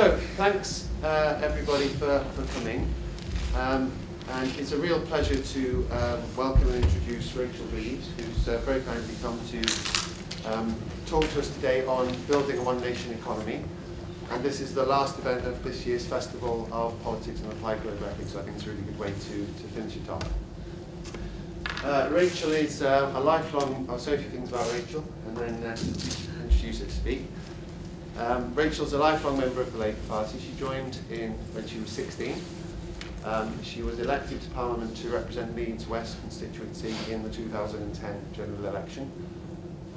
So, thanks uh, everybody for, for coming. Um, and it's a real pleasure to um, welcome and introduce Rachel Reeves, who's uh, very kindly come to um, talk to us today on building a One Nation economy. And this is the last event of this year's Festival of Politics and Applied Ethics, so I think it's a really good way to, to finish it off. Uh, Rachel is uh, a lifelong, I'll say a few things about Rachel and then uh, introduce her to speak. Um, Rachel's a lifelong member of the Labour Party. She joined in when she was 16. Um, she was elected to Parliament to represent Leeds West constituency in the 2010 general election,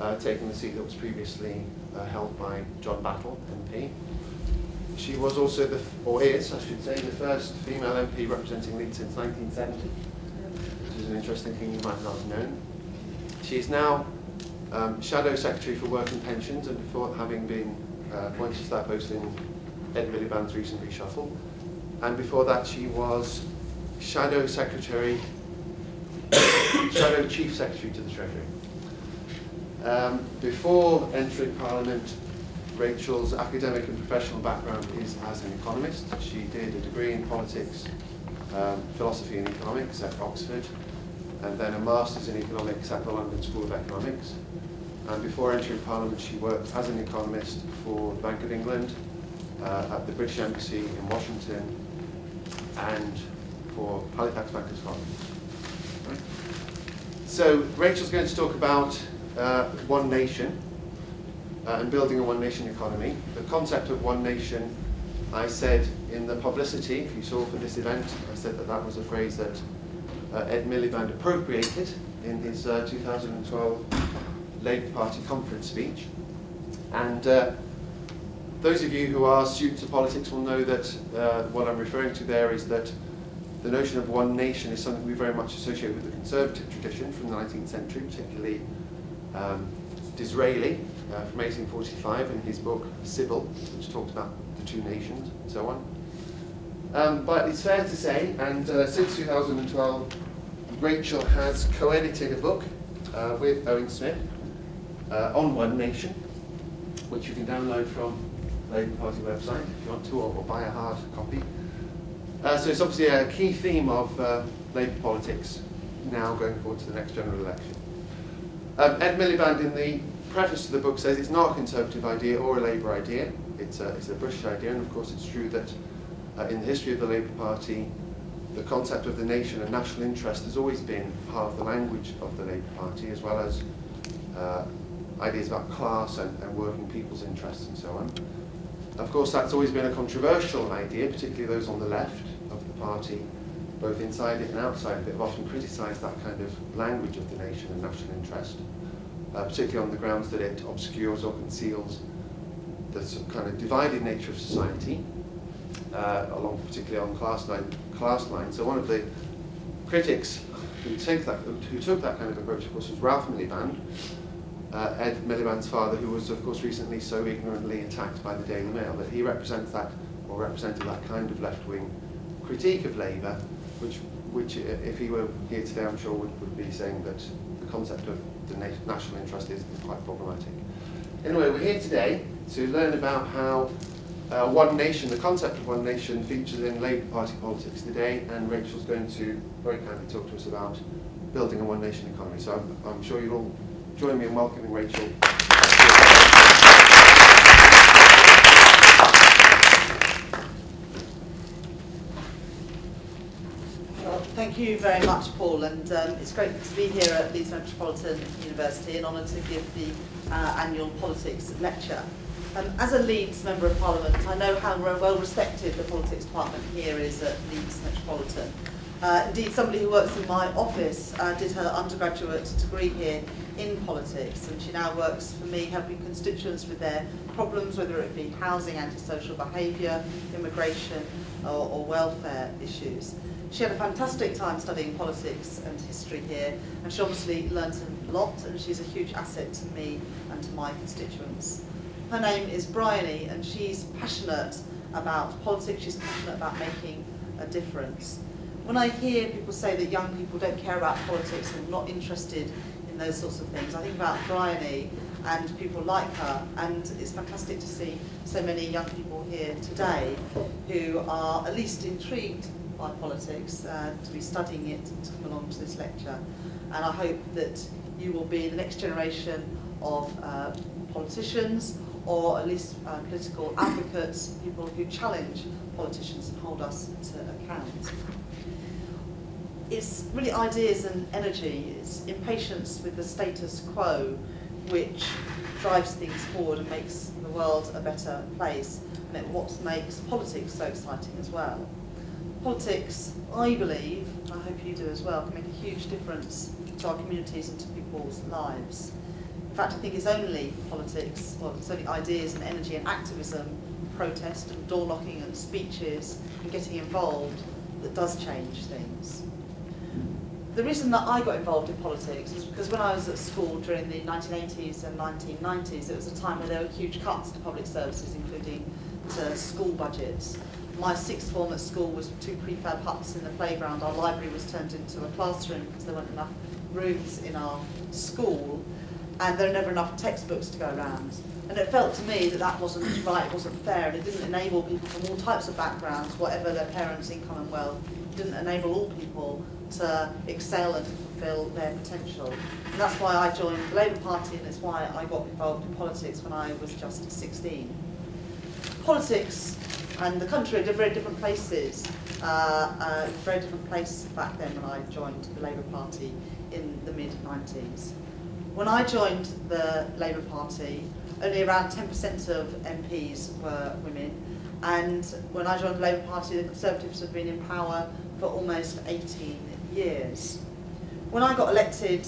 uh, taking the seat that was previously uh, held by John Battle, MP. She was also the, or is, I should say, the first female MP representing Leeds since 1970, which is an interesting thing you might not have known. She is now um, Shadow Secretary for Work and Pensions, and before having been uh, to that post in Ed Miliband's recent reshuffle. And before that, she was Shadow Secretary, Shadow Chief Secretary to the Treasury. Um, before entering Parliament, Rachel's academic and professional background is as an economist. She did a degree in politics, um, philosophy and economics at Oxford, and then a master's in economics at the London School of Economics. And before entering Parliament, she worked as an economist for the Bank of England, uh, at the British Embassy in Washington, and for Halifax Bank of Scotland. So Rachel's going to talk about uh, One Nation uh, and building a One Nation economy. The concept of One Nation, I said in the publicity, if you saw for this event, I said that that was a phrase that uh, Ed Miliband appropriated in his uh, 2012 Labour Party conference speech. And uh, those of you who are students of politics will know that uh, what I'm referring to there is that the notion of one nation is something we very much associate with the conservative tradition from the 19th century, particularly um, Disraeli uh, from 1845 in his book Sybil, which talks about the two nations and so on. Um, but it's fair to say, and uh, since 2012, Rachel has co-edited a book uh, with Owen Smith on One Nation, which you can download from the Labour Party website if you want to, or, or buy a hard copy. Uh, so it's obviously a key theme of uh, Labour politics now going forward to the next general election. Um, Ed Miliband in the preface to the book says it's not a Conservative idea or a Labour idea, it's a, it's a British idea, and of course it's true that uh, in the history of the Labour Party, the concept of the nation and national interest has always been part of the language of the Labour Party, as well as uh, ideas about class and, and working people's interests and so on. Of course, that's always been a controversial idea, particularly those on the left of the party, both inside it and outside of it, have often criticised that kind of language of the nation and national interest, uh, particularly on the grounds that it obscures or conceals the kind of divided nature of society, uh, along particularly on class line, class lines. So one of the critics who, take that, who took that kind of approach, of course, was Ralph Miliband, uh, Ed Miliband's father, who was, of course, recently so ignorantly attacked by the Daily Mail, that he represents that, or represented that kind of left-wing critique of Labour, which, which, if he were here today, I'm sure would, would be saying that the concept of the na national interest is, is quite problematic. Anyway, we're here today to learn about how uh, One Nation, the concept of One Nation, features in Labour Party politics today, and Rachel's going to very kindly talk to us about building a One Nation economy. So I'm, I'm sure you'll all join me in welcoming Rachel. Well, thank you very much, Paul, and um, it's great to be here at Leeds Metropolitan University and honoured to give the uh, annual politics lecture. Um, as a Leeds Member of Parliament, I know how well respected the politics department here is at Leeds Metropolitan. Uh, indeed, somebody who works in my office uh, did her undergraduate degree here in politics and she now works for me helping constituents with their problems, whether it be housing, antisocial behaviour, immigration or, or welfare issues. She had a fantastic time studying politics and history here and she obviously learnt a lot and she's a huge asset to me and to my constituents. Her name is Bryony and she's passionate about politics, she's passionate about making a difference. When I hear people say that young people don't care about politics and not interested in those sorts of things. I think about Bryony and people like her. And it's fantastic to see so many young people here today who are at least intrigued by politics, uh, to be studying it to come along to this lecture. And I hope that you will be the next generation of uh, politicians or at least uh, political advocates, people who challenge politicians and hold us to account. It's really ideas and energy, it's impatience with the status quo which drives things forward and makes the world a better place and it what makes politics so exciting as well. Politics, I believe, and I hope you do as well, can make a huge difference to our communities and to people's lives. In fact, I think it's only politics, well, it's only ideas and energy and activism, protest and door knocking and speeches and getting involved that does change things. The reason that I got involved in politics is because when I was at school during the 1980s and 1990s, it was a time where there were huge cuts to public services, including to school budgets. My sixth form at school was two prefab huts in the playground. Our library was turned into a classroom because there weren't enough rooms in our school and there are never enough textbooks to go around. And it felt to me that that wasn't right, it wasn't fair, and it didn't enable people from all types of backgrounds, whatever their parents' income and wealth, didn't enable all people to excel and to fulfil their potential. And that's why I joined the Labour Party, and it's why I got involved in politics when I was just 16. Politics and the country are very different places. Uh, a very different place back then when I joined the Labour Party in the mid-90s. When I joined the Labour Party, only around 10% of MPs were women, and when I joined the Labour Party, the Conservatives have been in power for almost 18 years. When I got elected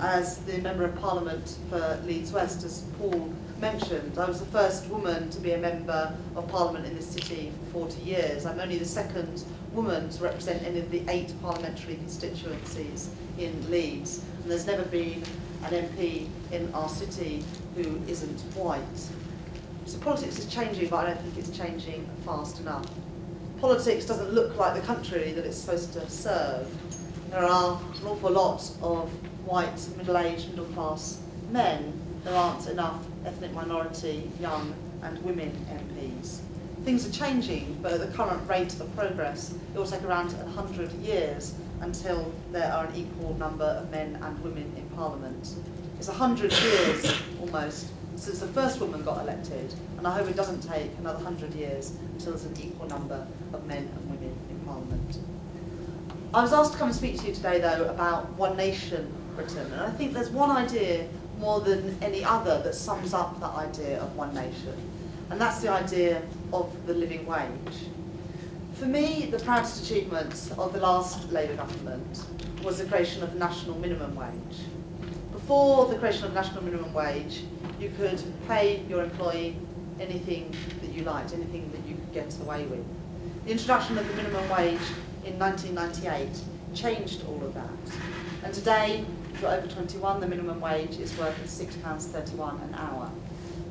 as the Member of Parliament for Leeds West, as Paul mentioned, I was the first woman to be a Member of Parliament in this city for 40 years. I'm only the second woman to represent any of the eight parliamentary constituencies in Leeds, and there's never been an MP in our city who isn't white. So politics is changing, but I don't think it's changing fast enough. Politics doesn't look like the country that it's supposed to serve. There are an awful lot of white, middle-aged, middle-class men. There aren't enough ethnic minority, young and women MPs. Things are changing, but at the current rate of progress, it will take around 100 years until there are an equal number of men and women in Parliament. It's 100 years, almost, since the first woman got elected, and I hope it doesn't take another 100 years until there's an equal number of men and women in Parliament. I was asked to come and speak to you today, though, about One Nation Britain, and I think there's one idea more than any other that sums up that idea of One Nation, and that's the idea of the living wage. For me, the proudest achievement of the last Labour government was the creation of the national minimum wage. Before the creation of the national minimum wage, you could pay your employee anything that you liked, anything that you could get away with. The introduction of the minimum wage in 1998 changed all of that. And today, if you're over 21, the minimum wage is worth £6.31 an hour.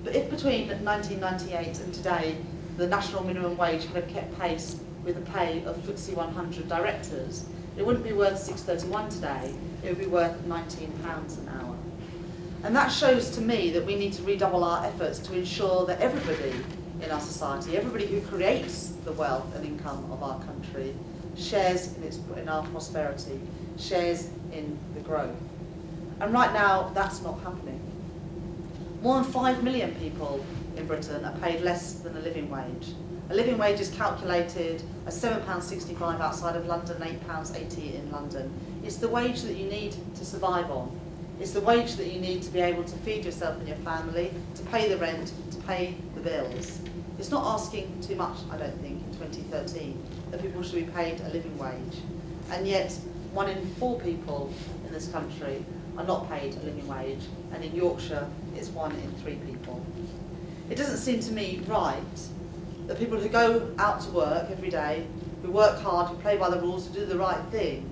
But if between 1998 and today, the national minimum wage had kept pace with the pay of FTSE 100 directors, it wouldn't be worth 6.31 today, it would be worth 19 pounds an hour. And that shows to me that we need to redouble our efforts to ensure that everybody in our society, everybody who creates the wealth and income of our country, shares in, its, in our prosperity, shares in the growth. And right now, that's not happening. More than 5 million people in Britain are paid less than a living wage. A living wage is calculated as £7.65 outside of London, £8.80 in London. It's the wage that you need to survive on. It's the wage that you need to be able to feed yourself and your family, to pay the rent, to pay the bills. It's not asking too much, I don't think, in 2013, that people should be paid a living wage. And yet, one in four people in this country are not paid a living wage, and in Yorkshire, it's one in three people. It doesn't seem to me right that people who go out to work every day, who work hard, who play by the rules, who do the right thing,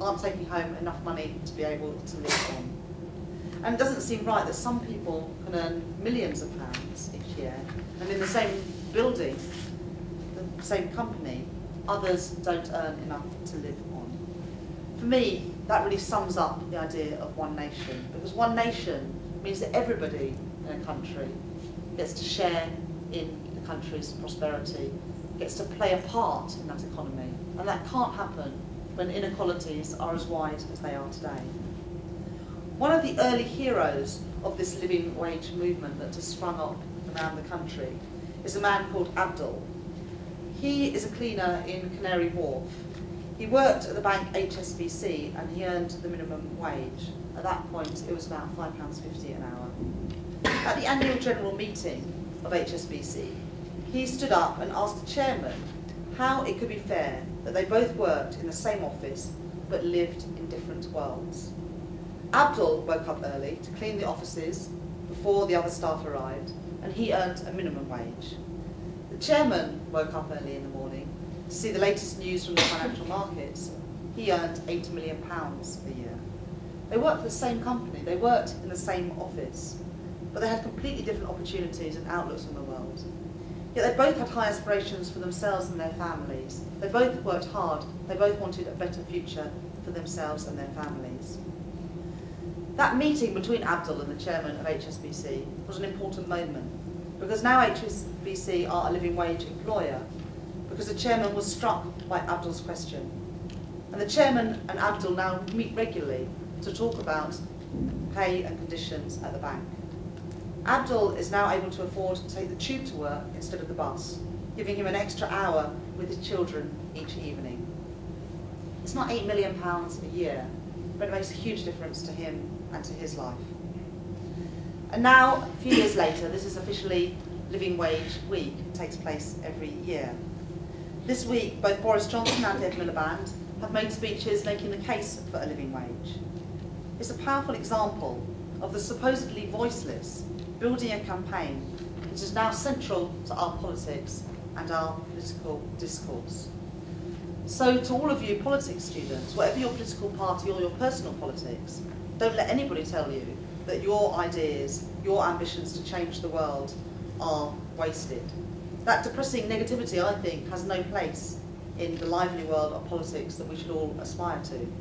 aren't taking home enough money to be able to live on. And it doesn't seem right that some people can earn millions of pounds each year, and in the same building, the same company, others don't earn enough to live on. For me, that really sums up the idea of one nation, because one nation means that everybody in a country gets to share in the country's prosperity, gets to play a part in that economy. And that can't happen when inequalities are as wide as they are today. One of the early heroes of this living wage movement that has sprung up around the country is a man called Abdul. He is a cleaner in Canary Wharf. He worked at the bank HSBC and he earned the minimum wage. At that point, it was about £5.50 an hour. At the annual general meeting of HSBC, he stood up and asked the chairman how it could be fair that they both worked in the same office but lived in different worlds. Abdul woke up early to clean the offices before the other staff arrived, and he earned a minimum wage. Chairman woke up early in the morning to see the latest news from the financial markets. He earned £8 million a year. They worked for the same company, they worked in the same office, but they had completely different opportunities and outlooks on the world. Yet they both had high aspirations for themselves and their families. They both worked hard. They both wanted a better future for themselves and their families. That meeting between Abdul and the chairman of HSBC was an important moment because now HSBC are a living wage employer because the chairman was struck by Abdul's question. And the chairman and Abdul now meet regularly to talk about pay and conditions at the bank. Abdul is now able to afford to take the tube to work instead of the bus, giving him an extra hour with his children each evening. It's not £8 million a year, but it makes a huge difference to him and to his life. And now, a few years later, this is officially Living Wage Week. It takes place every year. This week, both Boris Johnson and Ed Miliband have made speeches making the case for a living wage. It's a powerful example of the supposedly voiceless building a campaign which is now central to our politics and our political discourse. So to all of you politics students, whatever your political party or your personal politics, don't let anybody tell you that your ideas, your ambitions to change the world are wasted. That depressing negativity, I think, has no place in the lively world of politics that we should all aspire to.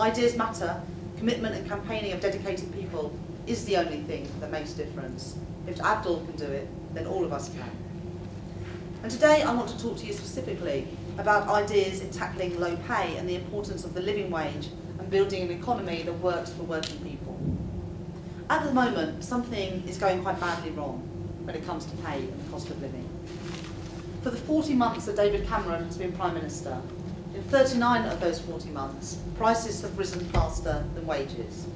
Ideas matter, commitment and campaigning of dedicated people is the only thing that makes a difference. If Abdul can do it, then all of us can. And today I want to talk to you specifically about ideas in tackling low pay and the importance of the living wage and building an economy that works for working people. At the moment, something is going quite badly wrong when it comes to pay and the cost of living. For the 40 months that David Cameron has been Prime Minister, in 39 of those 40 months, prices have risen faster than wages.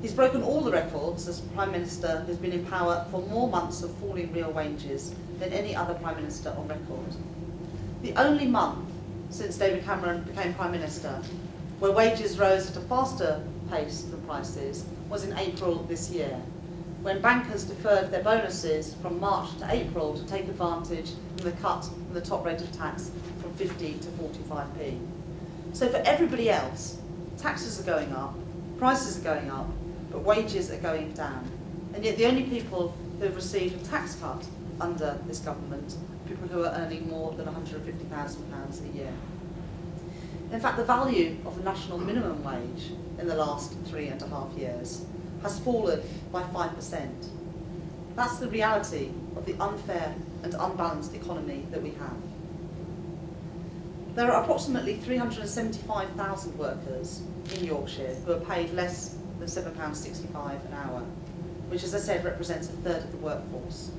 He's broken all the records as Prime Minister who's been in power for more months of falling real wages than any other Prime Minister on record. The only month since David Cameron became Prime Minister where wages rose at a faster pace than prices was in April this year, when bankers deferred their bonuses from March to April to take advantage of the cut in the top rate of tax from 50 to 45p. So for everybody else, taxes are going up, prices are going up, but wages are going down. And yet the only people who have received a tax cut under this government are people who are earning more than £150,000 a year. In fact, the value of the national minimum wage in the last three and a half years has fallen by 5%. That's the reality of the unfair and unbalanced economy that we have. There are approximately 375,000 workers in Yorkshire who are paid less than £7.65 an hour, which as I said represents a third of the workforce.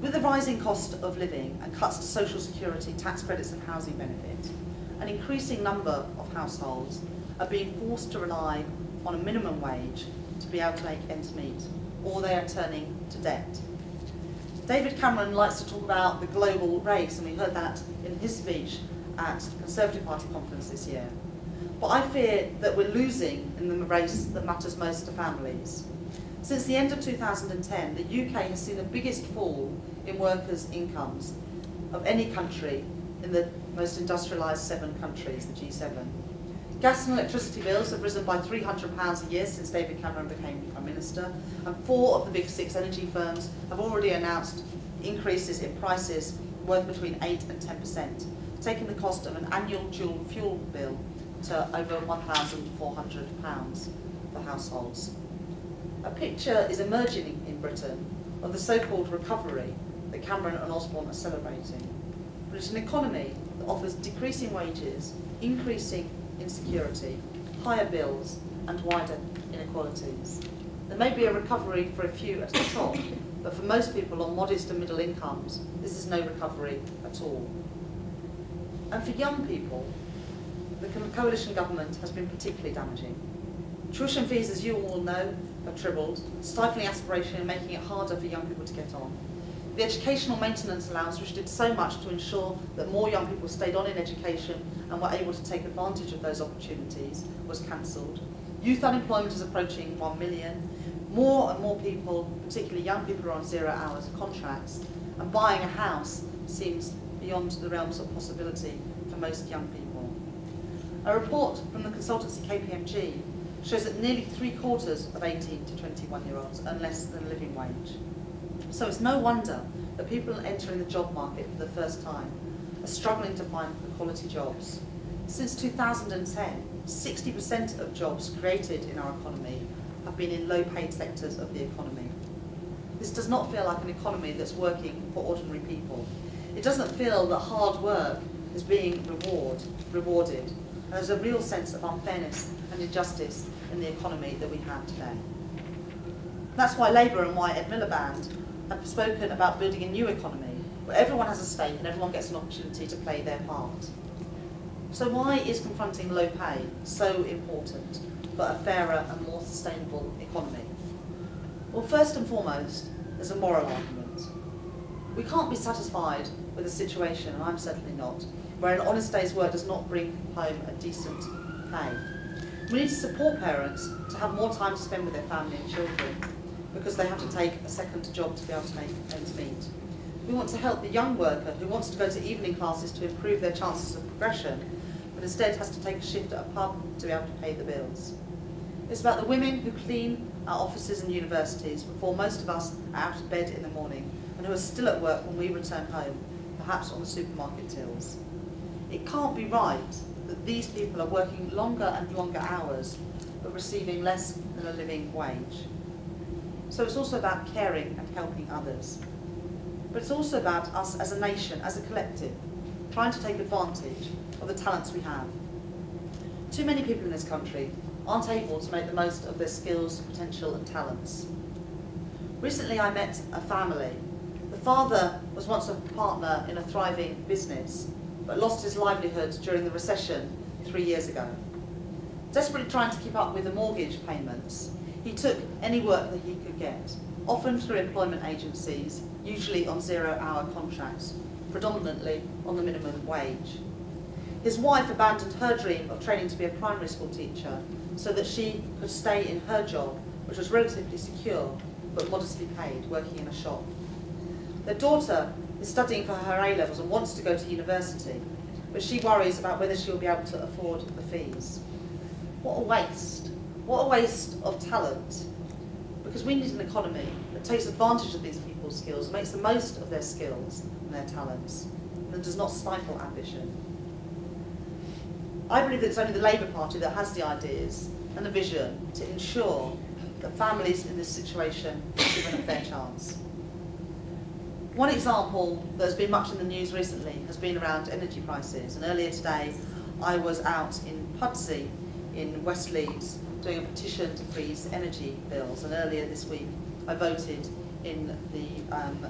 With the rising cost of living and cuts to social security, tax credits and housing benefit, an increasing number of households are being forced to rely on a minimum wage to be able to make ends meet, or they are turning to debt. David Cameron likes to talk about the global race, and we heard that in his speech at the Conservative Party conference this year. But I fear that we're losing in the race that matters most to families. Since the end of 2010, the UK has seen the biggest fall in workers' incomes of any country in the most industrialised seven countries, the G7. Gas and electricity bills have risen by £300 a year since David Cameron became Prime Minister, and four of the big six energy firms have already announced increases in prices worth between 8 and 10%, taking the cost of an annual dual fuel bill to over £1,400 for households. a picture is emerging in Britain of the so-called recovery that Cameron and Osborne are celebrating. But it's an economy that offers decreasing wages, increasing insecurity, higher bills and wider inequalities. There may be a recovery for a few at the top, but for most people on modest and middle incomes, this is no recovery at all. And for young people, the coalition government has been particularly damaging. Tuition fees, as you all know, have tripled, stifling aspiration and making it harder for young people to get on. The educational maintenance allowance, which did so much to ensure that more young people stayed on in education and were able to take advantage of those opportunities, was cancelled. Youth unemployment is approaching 1 million. More and more people, particularly young people, are on zero hours contracts. And buying a house seems beyond the realms of possibility for most young people. A report from the consultancy KPMG shows that nearly three quarters of 18 to 21 year olds earn less than a living wage. So it's no wonder that people entering the job market for the first time are struggling to find quality jobs. Since 2010, 60% of jobs created in our economy have been in low paid sectors of the economy. This does not feel like an economy that's working for ordinary people. It doesn't feel that hard work is being reward, rewarded. And there's a real sense of unfairness and injustice in the economy that we have today. That's why Labour and why Ed Miliband have spoken about building a new economy where everyone has a stake and everyone gets an opportunity to play their part. So why is confronting low pay so important for a fairer and more sustainable economy? Well, first and foremost, there's a moral argument. We can't be satisfied with a situation, and I'm certainly not, where an honest day's work does not bring home a decent pay. We need to support parents to have more time to spend with their family and children because they have to take a second job to be able to make ends meet. We want to help the young worker who wants to go to evening classes to improve their chances of progression, but instead has to take a shift at a pub to be able to pay the bills. It's about the women who clean our offices and universities before most of us are out of bed in the morning and who are still at work when we return home, perhaps on the supermarket tills. It can't be right that these people are working longer and longer hours but receiving less than a living wage. So it's also about caring and helping others. But it's also about us as a nation, as a collective, trying to take advantage of the talents we have. Too many people in this country aren't able to make the most of their skills, potential and talents. Recently I met a family. The father was once a partner in a thriving business, but lost his livelihood during the recession three years ago. Desperately trying to keep up with the mortgage payments, he took any work that he could get, often through employment agencies, usually on zero-hour contracts, predominantly on the minimum wage. His wife abandoned her dream of training to be a primary school teacher so that she could stay in her job, which was relatively secure but modestly paid, working in a shop. Their daughter is studying for her A-levels and wants to go to university, but she worries about whether she'll be able to afford the fees. What a waste. What a waste of talent. Because we need an economy that takes advantage of these people's skills, makes the most of their skills and their talents, and that does not stifle ambition. I believe that it's only the Labour Party that has the ideas and the vision to ensure that families in this situation are given a fair chance. One example that's been much in the news recently has been around energy prices. And earlier today, I was out in Pudsey in West Leeds doing a petition to freeze energy bills, and earlier this week I voted in the, um,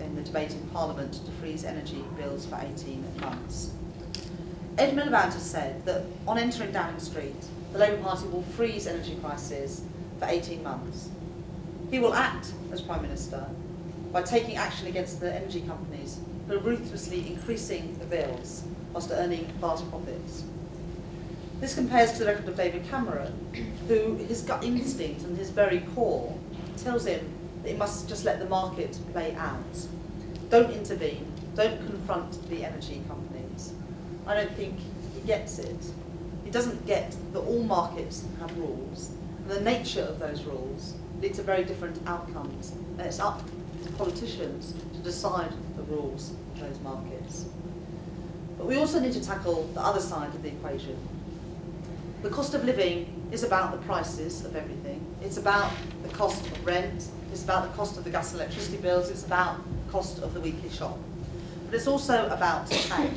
in the debate in Parliament to freeze energy bills for 18 months. Ed Miliband has said that on entering Downing Street, the Labour Party will freeze energy prices for 18 months. He will act as Prime Minister by taking action against the energy companies who are ruthlessly increasing the bills whilst earning vast profits. This compares to the record of David Cameron, who his gut instinct and his very core tells him that he must just let the market play out. Don't intervene, don't confront the energy companies. I don't think he gets it. He doesn't get that all markets have rules, and the nature of those rules leads to very different outcomes. And it's up to politicians to decide the rules of those markets. But we also need to tackle the other side of the equation, The cost of living is about the prices of everything. It's about the cost of rent, it's about the cost of the gas and electricity bills, it's about the cost of the weekly shop. But it's also about pay.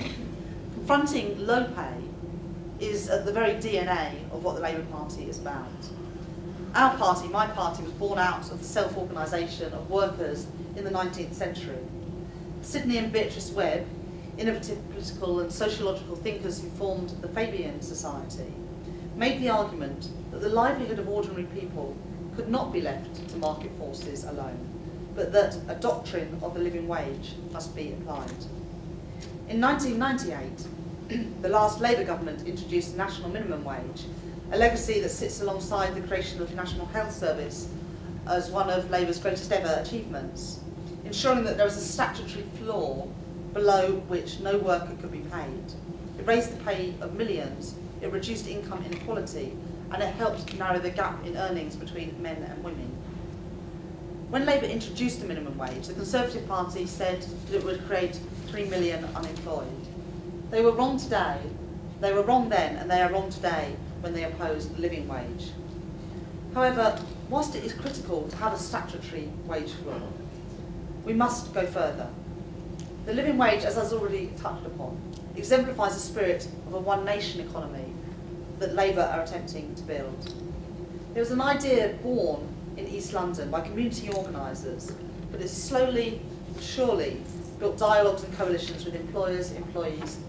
Confronting low pay is at the very DNA of what the Labour Party is about. Our party, my party, was born out of the self-organisation of workers in the 19th century. Sidney and Beatrice Webb, innovative political and sociological thinkers who formed the Fabian Society, made the argument that the livelihood of ordinary people could not be left to market forces alone, but that a doctrine of the living wage must be applied. In 1998, the last Labour government introduced the national minimum wage, a legacy that sits alongside the creation of the National Health Service as one of Labour's greatest ever achievements, ensuring that there was a statutory floor below which no worker could be paid. It raised the pay of millions, it reduced income inequality, and it helped narrow the gap in earnings between men and women. When Labour introduced the minimum wage, the Conservative Party said that it would create 3 million unemployed. They were wrong today, they were wrong then, and they are wrong today when they oppose the living wage. However, whilst it is critical to have a statutory wage floor, we must go further. The living wage, as I was already touched upon, exemplifies the spirit of a one nation economy that Labour are attempting to build. There was an idea born in East London by community organisers, but it's slowly, surely built dialogues and coalitions with employers, employees,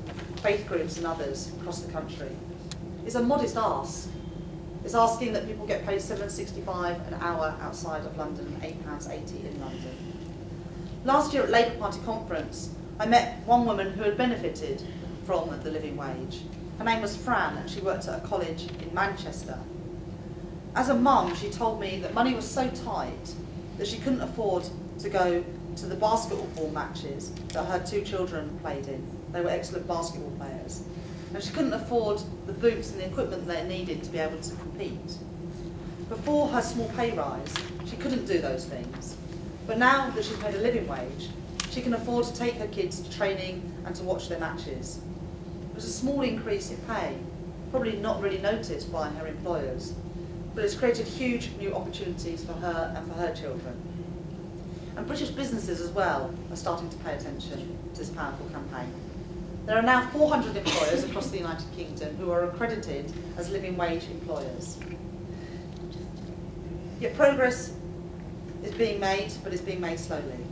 faith groups and others across the country. It's a modest ask. It's asking that people get paid 7.65 an hour outside of London and £8.80 in London. Last year at Labour Party conference, I met one woman who had benefited from the living wage. Her name was Fran and she worked at a college in Manchester. As a mum, she told me that money was so tight that she couldn't afford to go to the basketball matches that her two children played in. They were excellent basketball players. And she couldn't afford the boots and the equipment they needed to be able to compete. Before her small pay rise, she couldn't do those things. But now that she's paid a living wage, she can afford to take her kids to training and to watch their matches. Was a small increase in pay, probably not really noticed by her employers, but it's created huge new opportunities for her and for her children. And British businesses as well are starting to pay attention to this powerful campaign. There are now 400 employers across the United Kingdom who are accredited as living wage employers. Yet progress is being made, but it's being made slowly.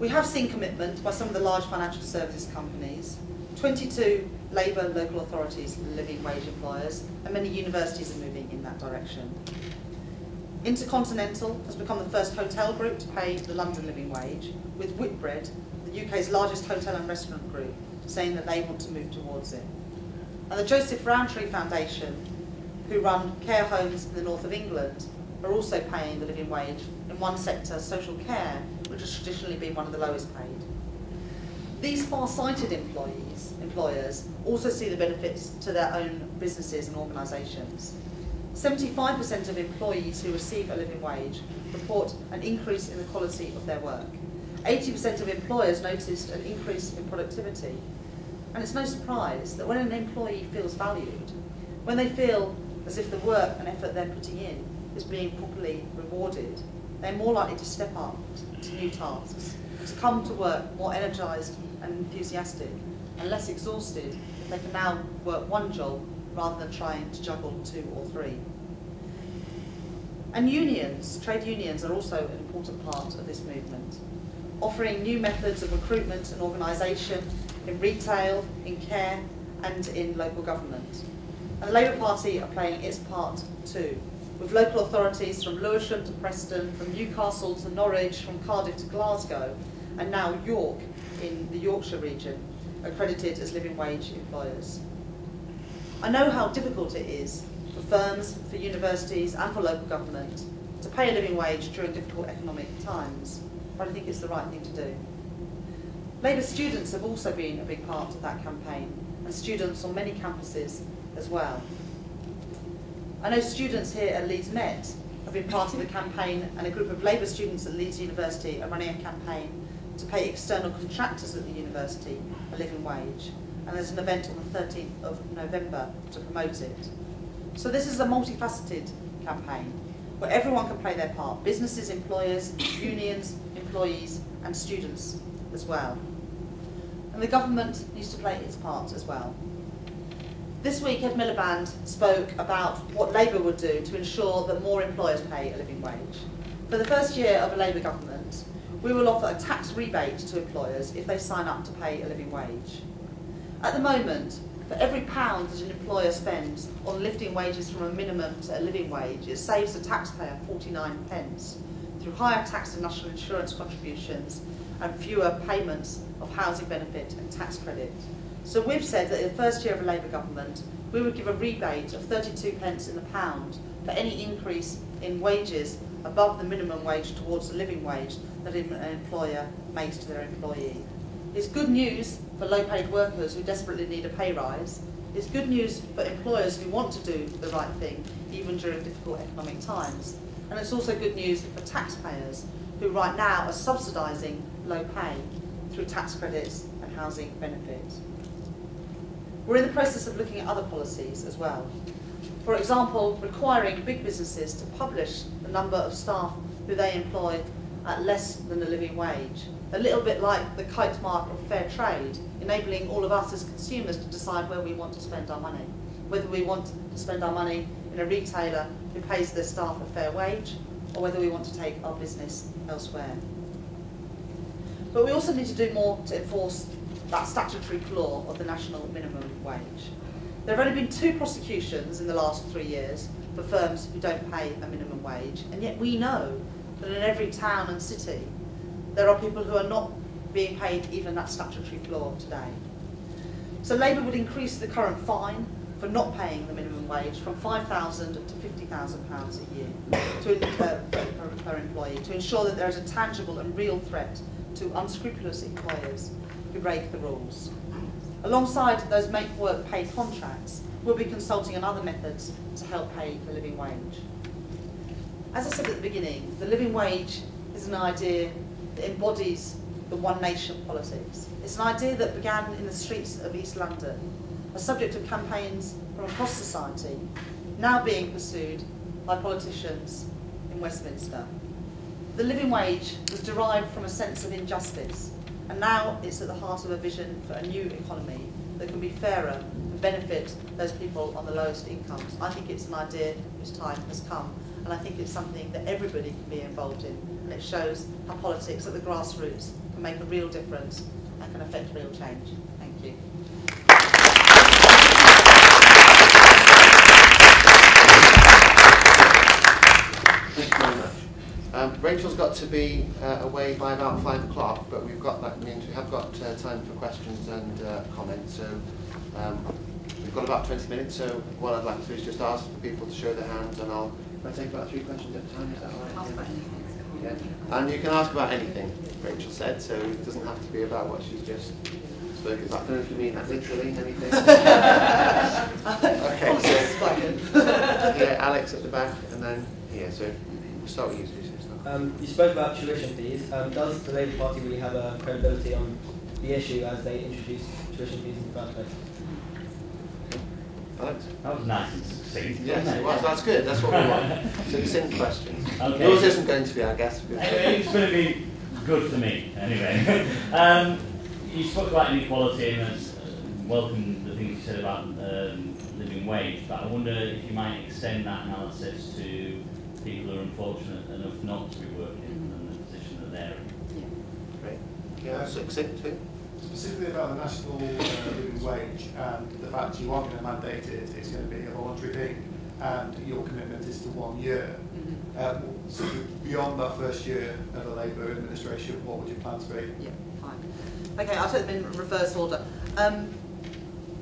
We have seen commitment by some of the large financial services companies, 22 Labour local authorities living wage employers, and many universities are moving in that direction. Intercontinental has become the first hotel group to pay the London living wage, with Whitbread, the UK's largest hotel and restaurant group, saying that they want to move towards it. And the Joseph Rowntree Foundation, who run care homes in the north of England, are also paying the living wage in one sector, social care, which has traditionally been one of the lowest paid. These far-sighted employees, employers also see the benefits to their own businesses and organisations. 75% of employees who receive a living wage report an increase in the quality of their work. 80% of employers noticed an increase in productivity. And it's no surprise that when an employee feels valued, when they feel as if the work and effort they're putting in is being properly rewarded, they're more likely to step up to new tasks, to come to work more energised and enthusiastic, and less exhausted if they can now work one job rather than trying to juggle two or three. And unions, trade unions, are also an important part of this movement, offering new methods of recruitment and organisation in retail, in care, and in local government. And the Labour Party are playing its part too with local authorities from Lewisham to Preston, from Newcastle to Norwich, from Cardiff to Glasgow, and now York in the Yorkshire region, accredited as living wage employers. I know how difficult it is for firms, for universities and for local government to pay a living wage during difficult economic times, but I think it's the right thing to do. Labour students have also been a big part of that campaign, and students on many campuses as well. I know students here at Leeds Met have been part of the campaign and a group of Labour students at Leeds University are running a campaign to pay external contractors at the university a living wage and there's an event on the 13th of November to promote it. So this is a multifaceted campaign where everyone can play their part, businesses, employers, unions, employees and students as well. And the government needs to play its part as well. This week Ed Miliband spoke about what Labour would do to ensure that more employers pay a living wage. For the first year of a Labour government, we will offer a tax rebate to employers if they sign up to pay a living wage. At the moment, for every pound that an employer spends on lifting wages from a minimum to a living wage, it saves the taxpayer 49 pence through higher tax and national insurance contributions and fewer payments of housing benefit and tax credit. So we've said that in the first year of a Labour government, we would give a rebate of 32 pence in the pound for any increase in wages above the minimum wage towards the living wage that an employer makes to their employee. It's good news for low-paid workers who desperately need a pay rise. It's good news for employers who want to do the right thing, even during difficult economic times. And it's also good news for taxpayers who right now are subsidising low pay through tax credits and housing benefits. We're in the process of looking at other policies as well. For example, requiring big businesses to publish the number of staff who they employ at less than a living wage a little bit like the kite mark of fair trade, enabling all of us as consumers to decide where we want to spend our money. Whether we want to spend our money in a retailer who pays their staff a fair wage, or whether we want to take our business elsewhere. But we also need to do more to enforce that statutory clause of the national minimum wage. There have only been two prosecutions in the last three years for firms who don't pay a minimum wage, and yet we know that in every town and city there are people who are not being paid even that statutory floor today. So Labour would increase the current fine for not paying the minimum wage from £5,000 to 50,000 pounds a year to, uh, per, per employee to ensure that there is a tangible and real threat to unscrupulous employers who break the rules. Alongside those make work pay contracts, we'll be consulting on other methods to help pay the living wage. As I said at the beginning, the living wage is an idea that embodies the one nation politics. It's an idea that began in the streets of East London, a subject of campaigns from across society, now being pursued by politicians in Westminster. The living wage was derived from a sense of injustice, and now it's at the heart of a vision for a new economy that can be fairer and benefit those people on the lowest incomes. I think it's an idea whose time has come, and I think it's something that everybody can be involved in and it shows how politics at the grassroots can make a real difference and can affect real change. Thank you. Thank you very much. Um, Rachel's got to be uh, away by about five o'clock, but we've got that means we have got uh, time for questions and uh, comments. So um, we've got about 20 minutes. So what I'd like to do is just ask for people to show their hands, and I'll. Can I take about three questions at a time? Is that all right? Yeah. And you can ask about anything, Rachel said, so it doesn't have to be about what she's just spoken about. I don't know if you mean that literally, anything. okay, so yeah, Alex at the back, and then here. So we'll start with you. Um, you spoke about tuition fees. Um, does the Labour Party really have a credibility on the issue as they introduce tuition fees in the first place? Alex? That was nice and succinct. Yes, it was. That's good. That's what we want. Succinct questions. Okay. Yours isn't going to be, I guess. because- Anyway, it's going to be good for me, anyway. um, you spoke about inequality and uh, welcome the things you said about um, living wage, but I wonder if you might extend that analysis to people are unfortunate enough not to be working in the position that they're in. Great. Yeah, succinct too. specifically about the national uh, living wage and the fact you aren't going to mandate it, it's going to be a voluntary thing, and your commitment is to one year. Um, so beyond that first year of the Labour administration, what would your plans be? Yeah, fine. Okay, I'll take them in reverse order. Um,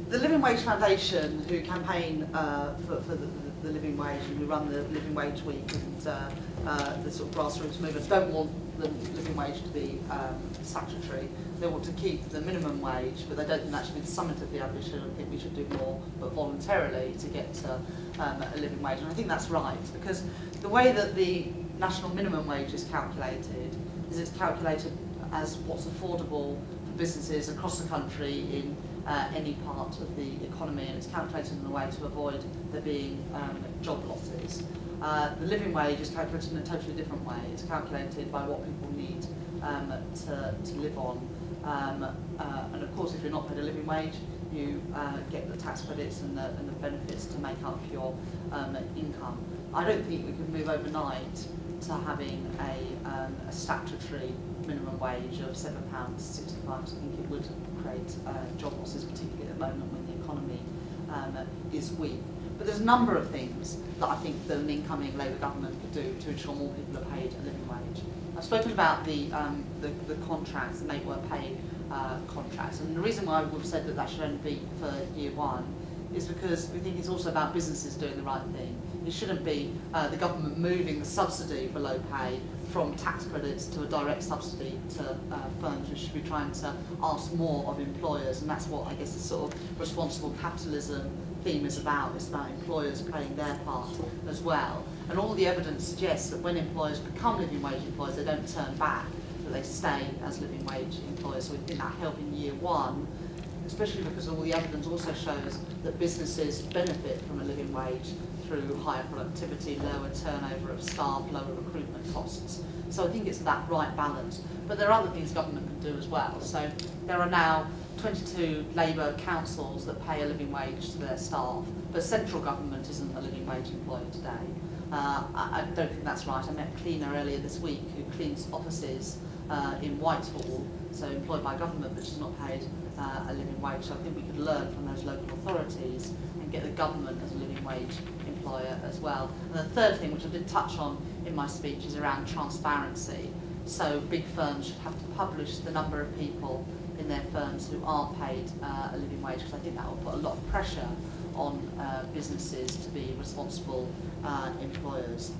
the Living Wage Foundation, who campaign uh, for, for the, the living wage and we run the Living Wage Week and uh, uh, the sort of grassroots movement, don't want the living wage to be um, statutory. They want to keep the minimum wage, but they don't think that should be the summit of the ambition. I think we should do more, but voluntarily, to get to um, a living wage. And I think that's right, because the way that the national minimum wage is calculated is it's calculated as what's affordable for businesses across the country in uh, any part of the economy and it's calculated in a way to avoid there being um, job losses. Uh, the living wage is calculated in a totally different way. It's calculated by what people need um, to, to live on. Um, uh, and of course, if you're not paid a living wage, you uh, get the tax credits and the, and the benefits to make up your um, income. I don't think we could move overnight to having a, um, a statutory minimum wage of £7.65. I think it would create uh, job losses, particularly at the moment when the economy um, is weak. But there's a number of things that I think an incoming Labour government could do to ensure more people are paid a living wage. I've spoken about the, um, the, the contracts, the make work pay uh, contracts, and the reason why we've said that that should only be for year one is because we think it's also about businesses doing the right thing. It shouldn't be uh, the government moving the subsidy for low pay from tax credits to a direct subsidy to uh, firms. We should be trying to ask more of employers, and that's what I guess the sort of responsible capitalism theme is about. It's about employers playing their part as well. And all the evidence suggests that when employers become living wage employers, they don't turn back, that they stay as living wage employers. So we think that help in year one especially because all the evidence also shows that businesses benefit from a living wage through higher productivity, lower turnover of staff, lower recruitment costs. So I think it's that right balance. But there are other things government can do as well. So there are now 22 Labour councils that pay a living wage to their staff, but central government isn't a living wage employer today. Uh, I, I don't think that's right. I met cleaner earlier this week who cleans offices uh, in Whitehall, so employed by government, but she's not paid uh, a living wage. So I think we could learn from those local authorities and get the government as a living wage employer as well. And the third thing, which I did touch on in my speech, is around transparency. So big firms should have to publish the number of people in their firms who aren't paid uh, a living wage, because I think that will put a lot of pressure on uh, businesses to be responsible uh, employers.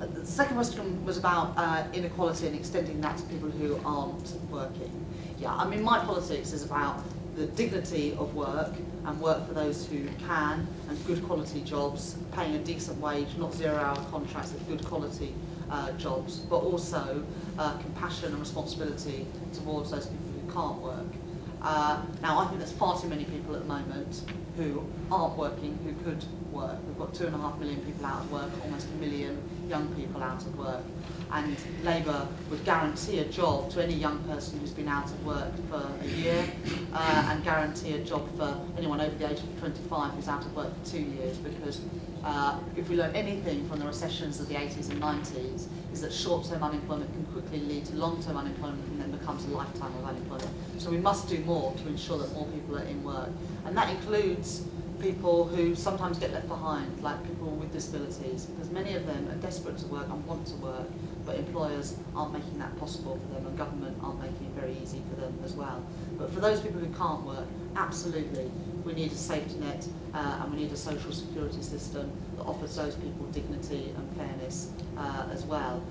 Uh, the second question was about uh, inequality and extending that to people who aren't working. Yeah, I mean, my politics is about the dignity of work and work for those who can and good quality jobs, paying a decent wage, not zero hour contracts, but good quality uh, jobs, but also uh, compassion and responsibility towards those people who can't work. Uh, now, I think there's far too many people at the moment who aren't working who could work. We've got two and a half million people out of work, almost a million young people out of work. And Labour would guarantee a job to any young person who's been out of work for a year uh, and guarantee a job for anyone over the age of 25 who's out of work for two years because uh, if we learn anything from the recessions of the 80s and 90s is that short-term unemployment can quickly lead to long-term unemployment and then becomes a lifetime of unemployment. So we must do more to ensure that more people are in work. And that includes people who sometimes get left behind, like people with disabilities, because many of them are desperate to work and want to work, but employers aren't making that possible for them and government aren't making it very easy for them as well. But for those people who can't work, absolutely, we need a safety net uh, and we need a social security system that offers those people dignity and fairness uh, as well.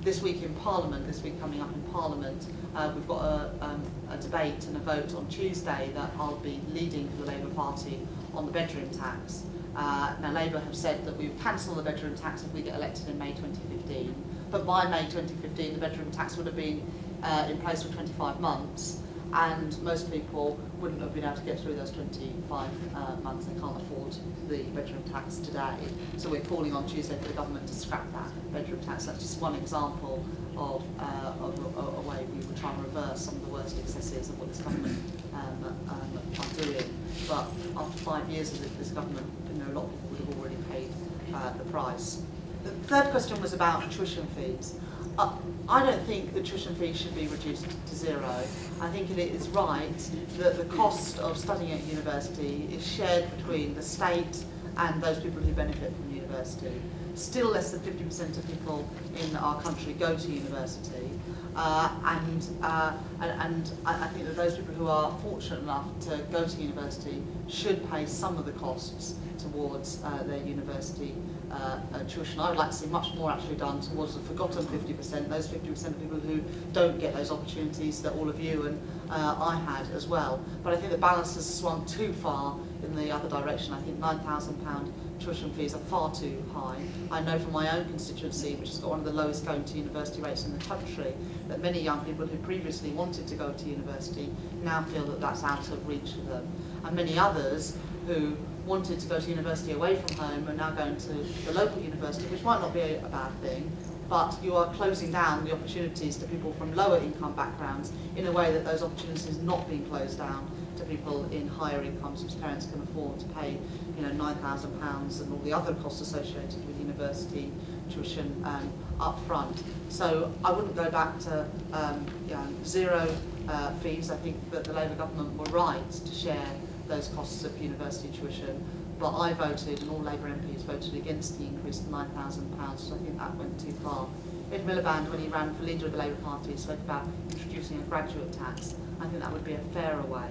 This week in Parliament, this week coming up in Parliament, uh, we've got a, um, a debate and a vote on Tuesday that I'll be leading for the Labour Party on the bedroom tax. Uh, now Labour have said that we would cancel the bedroom tax if we get elected in May 2015, but by May 2015 the bedroom tax would have been uh, in place for 25 months and most people wouldn't have been able to get through those 25 uh, months. They can't afford the bedroom tax today. So we're calling on Tuesday for the government to scrap that bedroom tax. That's just one example of, uh, of a, way we would try to reverse some of the worst excesses of what this government um, um, are doing. But after five years of this government, you know, a lot of people would have already paid uh, the price. The third question was about tuition fees. Uh, I don't think the tuition fees should be reduced to zero. I think it is right that the cost of studying at university is shared between the state and those people who benefit from university. Still less than 50% of people in our country go to university. Uh, and, uh, and, I think that those people who are fortunate enough to go to university should pay some of the costs towards uh, their university uh, uh, tuition. I would like to see much more actually done towards the forgotten 50%, those 50% of people who don't get those opportunities that all of you and uh, I had as well. But I think the balance has swung too far in the other direction. I think £9,000 tuition fees are far too high. I know from my own constituency, which has got one of the lowest going to university rates in the country, that many young people who previously wanted to go to university now feel that that's out of reach for them. And many others who wanted to go to university away from home are now going to the local university, which might not be a, bad thing, but you are closing down the opportunities to people from lower income backgrounds in a way that those opportunities not being closed down people in higher incomes whose parents can afford to pay you know, £9,000 and all the other costs associated with university tuition um, up front. So I wouldn't go back to um, you know, zero uh, fees. I think that the Labour government were right to share those costs of university tuition. But I voted, and all Labour MPs voted against the increase to £9,000, so I think that went too far. Ed Miliband, when he ran for leader of the Labour Party, spoke about introducing a graduate tax. I think that would be a fairer way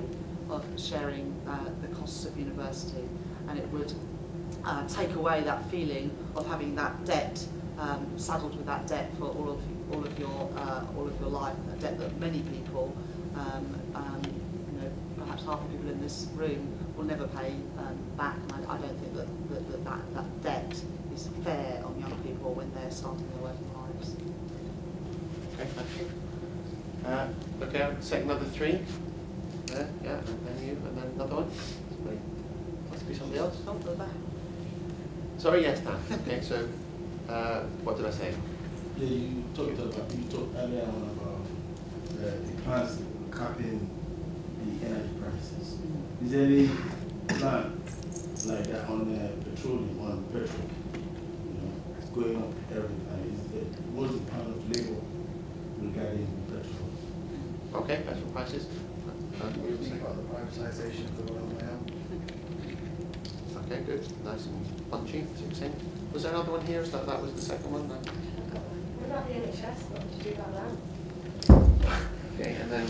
of sharing uh, the costs of university, and it would uh, take away that feeling of having that debt um, saddled with that debt for all of all of your uh, all of your life, a debt that many people, um, um, you know, perhaps half the people in this room will never pay um, back. And I, I don't think that that, that that that debt is fair on young people when they're starting their working lives. Okay, thank you. Uh, okay, second number three. There, yeah, and then you, and then another one. Somebody? Must be somebody else. Oh, the back. Sorry, yes, Dan. Okay, so uh, what did I say? Yeah, you talked about, you talked earlier on about uh, the plans capping the energy prices. Is there any plan like that on uh, petroleum, on petrol? You know, it's going up every time. Is there, what's the plan of Labour regarding petrol? Okay, petrol prices. You Think say? about the privatisation of the Royal Mail. Okay, good. Nice and punchy, succinct. Was there another one here? Is that, that was the second one? No? What about the NHS? What did you do about that? Okay, and then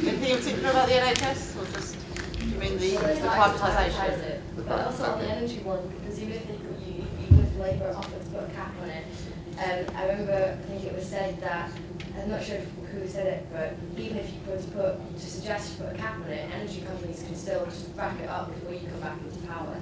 Anything in particular about the NHS, or just you mean the, Well, the privatisation? privatise it. The But also on the energy one, because even if they could, you, even if Labour offered to put a cap on it, um, I remember, I think it was said that, I'm not sure who said it, but even if you were to put, to suggest you put a cap on it, energy companies can still just back it up before you come back into power.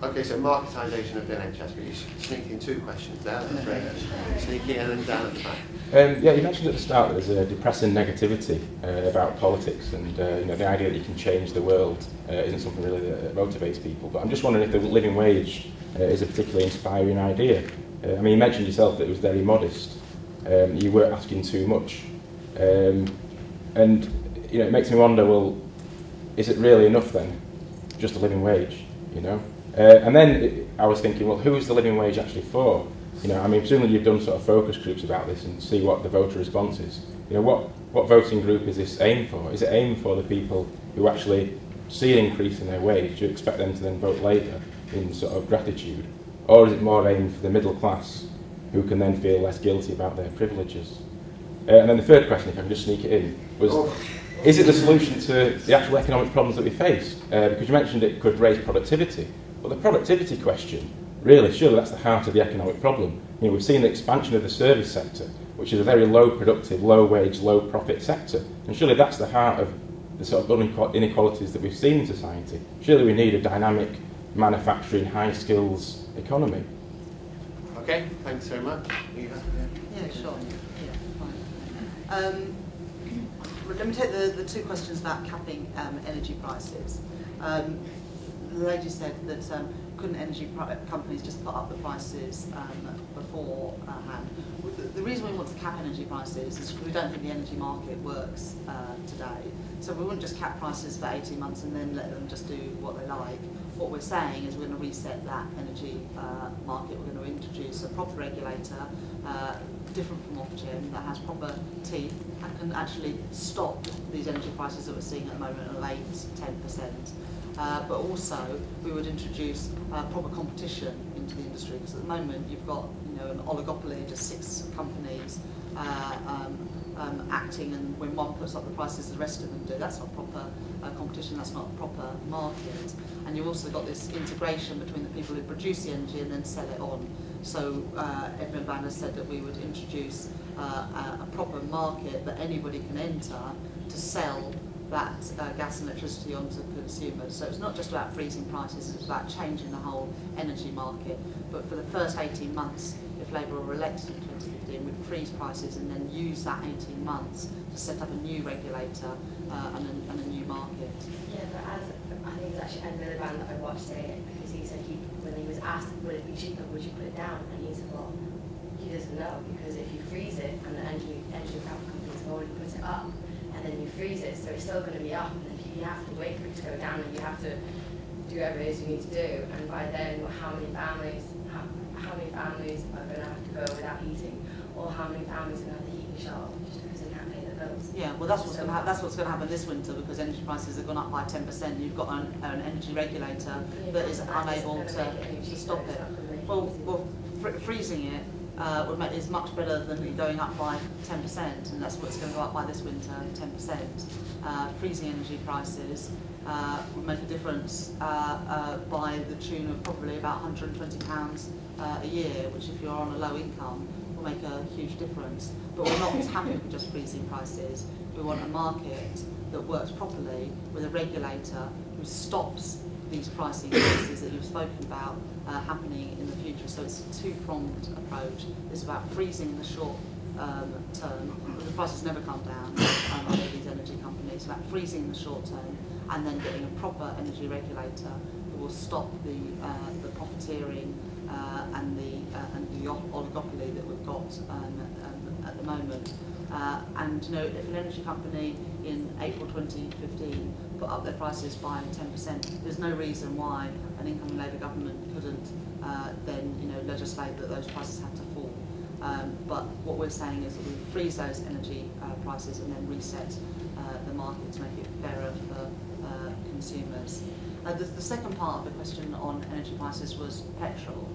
Okay, so marketisation of the NHS, but you sneaked in two questions there, that's very sneaky, and then down at the back. Um, yeah, you mentioned at the start that there's a depressing negativity uh, about politics, and uh, you know the idea that you can change the world uh, isn't something really that motivates people. But I'm just wondering if the living wage uh, is a particularly inspiring idea. Uh, I mean, you mentioned yourself that it was very modest. Um, you weren't asking too much, um, and you know it makes me wonder. Well, is it really enough then? Just a living wage, you know? Uh, and then it, I was thinking, well, who is the living wage actually for? You know, I mean, presumably you've done sort of focus groups about this and see what the voter response is. You know, what, what voting group is this aimed for? Is it aimed for the people who actually see an increase in their wage? Do you expect them to then vote Labour in sort of gratitude? Or is it more aimed for the middle class who can then feel less guilty about their privileges? Uh, and then the third question, if I can just sneak it in, was Oh. is it the solution to the actual economic problems that we face? Uh, because you mentioned it could raise productivity. But the productivity question, really, surely that's the heart of the economic problem. You know, we've seen the expansion of the service sector, which is a very low productive, low wage, low profit sector. And surely that's the heart of the sort of inequalities that we've seen in society. Surely we need a dynamic manufacturing, high skills economy. Okay, thanks very much. Yeah, sure. Yeah. Um, let me take the, the two questions about capping um, energy prices. Um, the lady said that um, couldn't energy companies just put up the prices um, beforehand? The, the reason we want to cap energy prices is we don't think the energy market works uh, today. So we wouldn't just cap prices for 18 months and then let them just do what they like. What we're saying is we're going to reset that energy uh, market. We're going to introduce a proper regulator, uh, different from Ofgem, that has proper teeth and can actually stop these energy prices that we're seeing at the moment of 8, 10%. Uh, but also, we would introduce uh, proper competition into the industry because at the moment you've got you know an oligopoly, just six companies uh, um, um, acting, and when one puts up the prices, the rest of them do. That's not proper uh, competition. That's not proper market. And you've also got this integration between the people who produce the energy and then sell it on. So uh, Ed Miliband has said that we would introduce uh, a, proper market that anybody can enter to sell that uh, gas and electricity onto consumers. So it's not just about freezing prices, it's about changing the whole energy market. But for the first 18 months, if Labour were elected in 2015, we'd freeze prices and then use that 18 months to set up a new regulator uh, and, a, and a new market. Yeah, I think it was actually Ed Miliband that I watched say it because he said he when he was asked would it be cheaper, would you put it down? And he said, well, he doesn't know because if you freeze it and the energy energy companies have already put it up and then you freeze it, so it's still going to be up and then you have to wait for it to go down and you have to do whatever it is you need to do. And by then, well, how many families, how, how many families are going to have to go without heating or how many families are going to have to heat and shower just because they can't pay their bills? Yeah, well, that's what's So- going to ha- that's what's going to happen this winter because energy prices have gone up by 10%. You've got an, an energy regulator that is unable to, to stop it. Well, well, fr- freezing it uh, would make, is much better than it going up by 10%, and that's what's going to go up by this winter, 10%. Uh, freezing energy prices uh, would make a difference uh, uh, by the tune of probably about 120 pounds uh, a year, which if you're on a low income will make a huge difference. But we're not happy with just freezing prices. We want a market that works properly with a regulator who stops these price increases that you've spoken about uh, happening in the future. So it's a two-pronged approach. It's about freezing the short um, term, the prices never come down um, under these energy companies. About freezing the short term and then getting a proper energy regulator who will stop the uh, the profiteering and the uh, and the oligopoly that we've got um, um, at the moment. Uh, and you know, if an energy company in April 2015 put up their prices by 10%, there's no reason why an incoming Labour government couldn't uh, then you know legislate that those prices had to fall. Um, but what we're saying is that we freeze those energy uh, prices and then reset uh, the market to make it fairer for uh, consumers. Uh, the, the second part of the question on energy prices was petrol.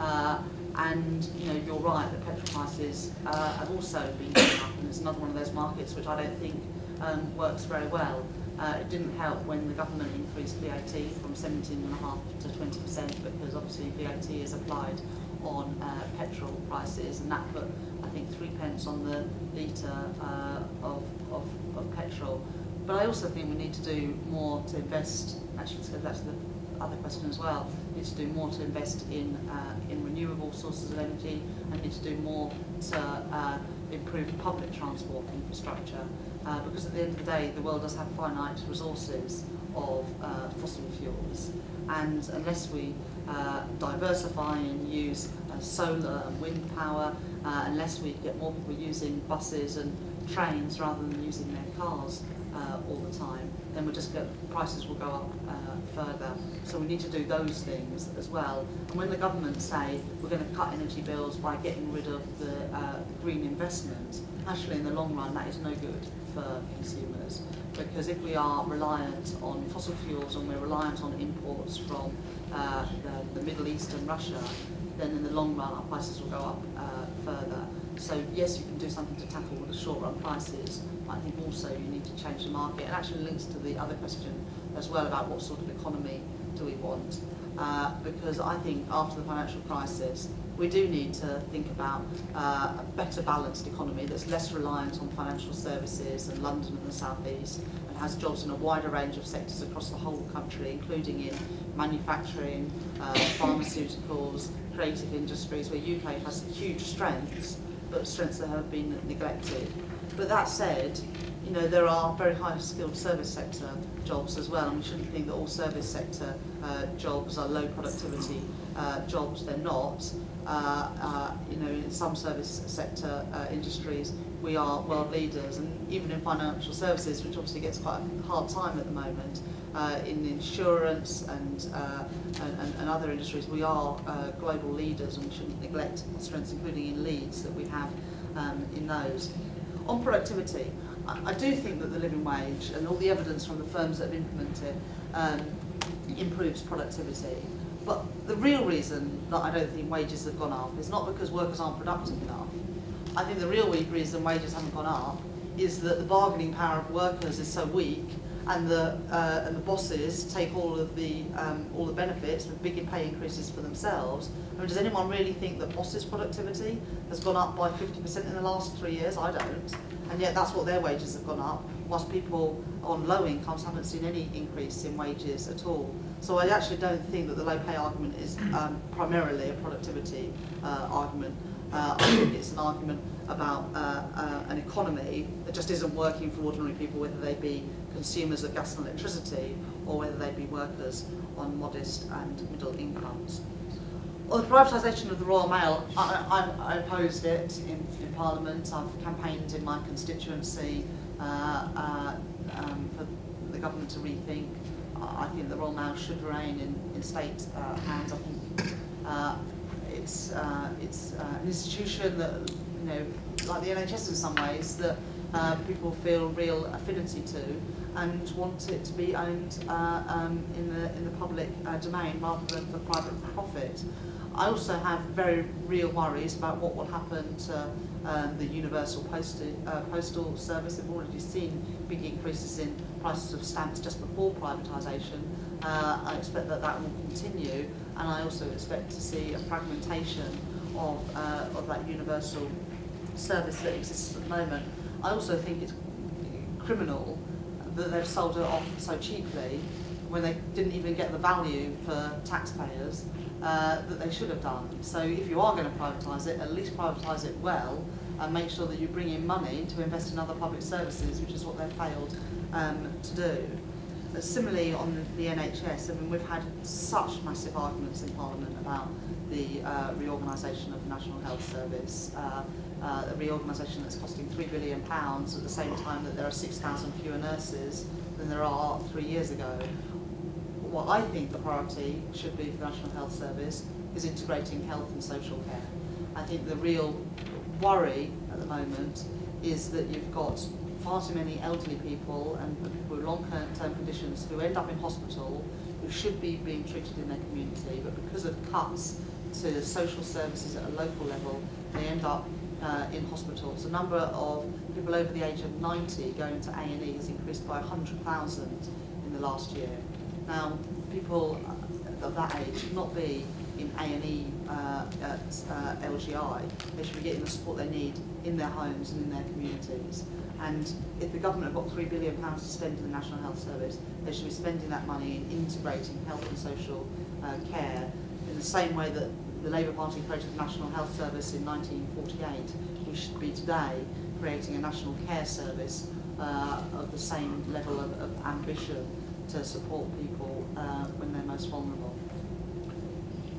Uh, and you know, you're right that petrol prices uh, have also been going up, and it's another one of those markets which I don't think um, works very well. Uh, it didn't help when the government increased VAT from 17.5 to 20% because obviously VAT is applied on uh, petrol prices, and that put I think three pence on the litre uh, of, of, of petrol. But I also think we need to do more to invest. Actually, back to the other question as well, we need to do more to invest in uh, in renewable sources of energy, and need to do more to uh, improve public transport infrastructure. Uh, because at the end of the day, the world does have finite resources of uh, fossil fuels, and unless we uh, diversify and use uh, solar and wind power, uh, unless we get more people using buses and trains rather than using their cars uh, all the time, then we'll just get prices will go up uh, further. So we need to do those things as well. And when the government say we're going to cut energy bills by getting rid of the uh, green investment, actually in the long run that is no good for consumers because if we are reliant on fossil fuels and we're reliant on imports from uh, the, the Middle East and Russia, then in the long run our prices will go up uh, further. So yes, you can do something to tackle the short run prices, but I think also you need to change the market. It actually links to the other question as well about what sort of economy do we want. Uh, because I think after the financial crisis, we do need to think about uh, a better balanced economy that's less reliant on financial services and London and the South East and has jobs in a wider range of sectors across the whole country, including in manufacturing, uh, pharmaceuticals, creative industries, where UK has huge strengths, but strengths that have been neglected. But that said, you know, there are very high skilled service sector jobs as well, and we shouldn't think that all service sector uh, jobs are low productivity uh, jobs. They're not. Uh, uh, you know, in some service sector uh, industries, we are world leaders, and even in financial services, which obviously gets quite a hard time at the moment, uh, in insurance and, and, and, other industries, we are global leaders, and we shouldn't neglect strengths, including in leads that we have um, in those. On productivity, I, do think that the living wage and all the evidence from the firms that have implemented um, improves productivity. But the real reason that I don't think wages have gone up is not because workers aren't productive enough. I think the real weak reason wages haven't gone up is that the bargaining power of workers is so weak and the, uh, and the bosses take all of the, um, all the benefits with big pay increases for themselves. I mean, does anyone really think that bosses' productivity has gone up by 50% in the last three years? I don't. And yet that's what their wages have gone up. whilst people on low incomes haven't seen any increase in wages at all. So I actually don't think that the low pay argument is um, primarily a productivity uh, argument. Uh, I think it's an argument about uh, uh, an economy that just isn't working for ordinary people, whether they be consumers of gas and electricity or whether they'd be workers on modest and middle incomes. On the privatisation of the Royal Mail, I, I, I opposed it in, in Parliament. I've campaigned in my constituency uh, uh, um, for the government to rethink. I think the Royal Mail should remain in, in state uh, hands. I think uh, it's, uh, it's uh, an institution that, you know, like the NHS in some ways, that uh, people feel real affinity to and want it to be owned uh, um, in, the, in the public uh, domain rather than for private profit. I also have very real worries about what will happen to um, the universal postal, uh, postal service. We've already seen big increases in prices of stamps just before privatisation. Uh, I expect that that will continue and I also expect to see a fragmentation of, uh, of that universal service that exists at the moment. I also think it's criminal that they've sold it off so cheaply when they didn't even get the value for taxpayers uh, that they should have done. So if you are going to privatise it, at least privatise it well and make sure that you bring in money to invest in other public services, which is what they've failed um, to do. But similarly on the NHS, I mean, we've had such massive arguments in Parliament about the uh, reorganisation of the National Health Service, uh, uh, a reorganisation that's costing £3 billion pounds at the same time that there are 6,000 fewer nurses than there are three years ago. What I think the priority should be for the National Health Service is integrating health and social care. I think the real worry at the moment is that you've got far too many elderly people and people with long-term conditions who end up in hospital who should be being treated in their community, but because of cuts to social services at a local level, they end up uh, in hospitals. The number of people over the age of 90 going to A&E has increased by 100,000 in the last year. Now, people of that age should not be in A&E uh, at uh, LGI. They should be getting the support they need in their homes and in their communities. And if the government have got £3 billion to spend in the National Health Service, they should be spending that money in integrating health and social uh, care in the same way that the Labour Party created the National Health Service in 1948. We should be today creating a national care service uh, of the same level of, of ambition to support people uh, when they're most vulnerable.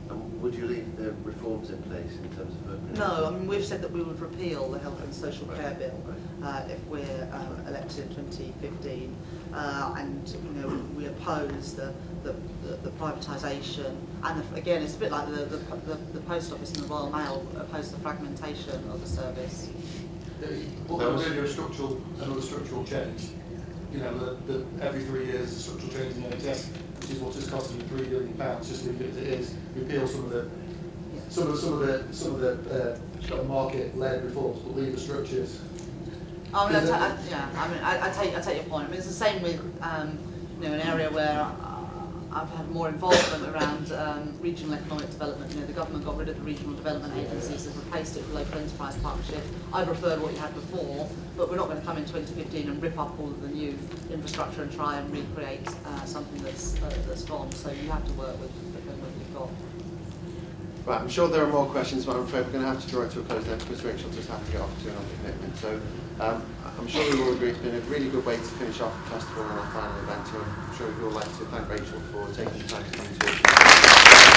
And would you leave the reforms in place in terms of opening? No, I mean, we've said that we would repeal the Health and Social Right. Care Bill uh, if we're um, elected in 2015. Uh, and, you know, we oppose the, the, the, the privatisation. And the, again, it's a bit like the, the, the, the Post Office and the Royal Mail opposed the fragmentation of the service. Well, That was- really a structural, another structural change. You know, the, the, every three years, a structural change in the NHS, which is what is costing you three billion pounds, just leave it as it is, repeal some of the, some of, some of the, some of the, uh, market-led reforms, but leave the structures. I mean, I ta- I, yeah, I mean, I, I take, I take your point. I mean, it's the same with, um, you know, an area where I've had more involvement around um, regional economic development. You know, the government got rid of the regional development agencies and replaced it with local enterprise partnership. I preferred what you had before, but we're not going to come in 2015 and rip up all of the new infrastructure and try and recreate uh, something that's uh, that's gone. So you have to work with with what you've got. Right, I'm sure there are more questions, but I'm afraid we're going to have to draw it to a close there because Rachel just have to get off to another commitment. So um, I'm sure we all agree it's been a really good way to finish off the festival and our final event. So I'm sure we'd all like to thank Rachel for taking the time to come to